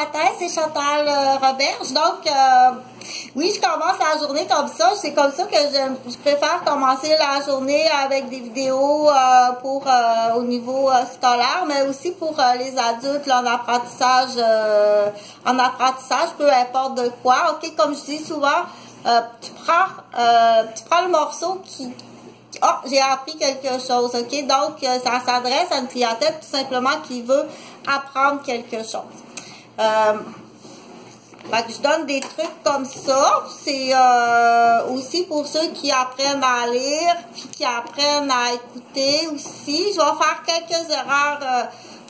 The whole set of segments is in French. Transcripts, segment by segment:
matin, c'est Chantal euh, Roberge. Donc, euh, oui, je commence la journée comme ça. C'est comme ça que je, préfère commencer la journée avec des vidéos euh, pour au niveau scolaire, mais aussi pour les adultes là, en apprentissage, en apprentissage, peu importe de quoi. Ok, comme je dis souvent, tu prends, tu prends le morceau qui oh, j'ai appris quelque chose, ok? Donc, ça s'adresse à une clientèle tout simplement qui veut apprendre quelque chose. Euh, je donne des trucs comme ça. C'est euh, aussi pour ceux qui apprennent à lire, puis qui apprennent à écouter aussi. Je vais faire quelques erreurs. Euh,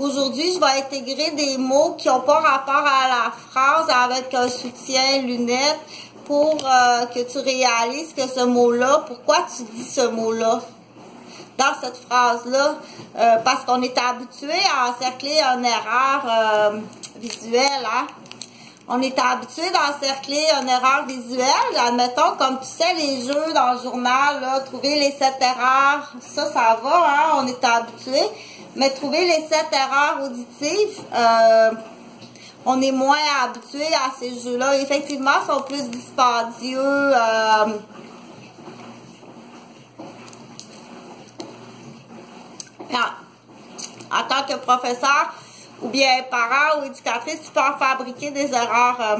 aujourd'hui, je vais intégrer des mots qui n'ont pas rapport à la phrase avec un soutien lunettes pour que tu réalises que ce mot-là, pourquoi tu dis ce mot-là dans cette phrase-là, parce qu'on est habitué à encercler une erreur visuelle. Hein? On est habitué d'encercler une erreur visuelle. Admettons, comme tu sais, les jeux dans le journal, trouver les sept erreurs, ça, ça va, hein? on est habitué. Mais trouver les sept erreurs auditives, euh, on est moins habitué à ces jeux-là. Effectivement, ils sont plus dispendieux. en tant que professeur ou bien parent ou éducatrice, tu peux en fabriquer des erreurs, euh,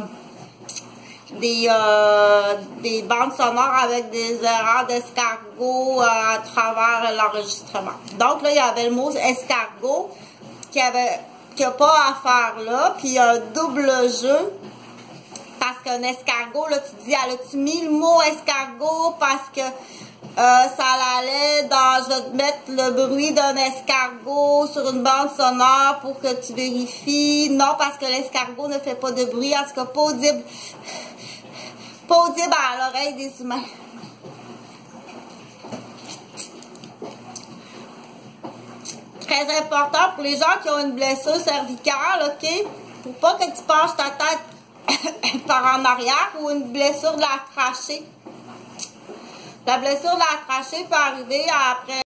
des, euh, des bandes sonores avec des erreurs d'escargot euh, à travers l'enregistrement. Donc là, il y avait le mot escargot qui avait qui a pas à faire là, puis un double jeu parce qu'un escargot, là, tu dis, ah, as-tu mis le mot escargot parce que euh, ça allait dans, je vais te mettre le bruit d'un escargot sur une bande sonore pour que tu vérifies. Non, parce que l'escargot ne fait pas de bruit, en tout cas pas audible, pas audible à l'oreille des humains. Très important pour les gens qui ont une blessure cervicale, ok? Pour pas que tu penches ta tête par en arrière ou une blessure de la trachée. La blessure de la trachée peut arriver après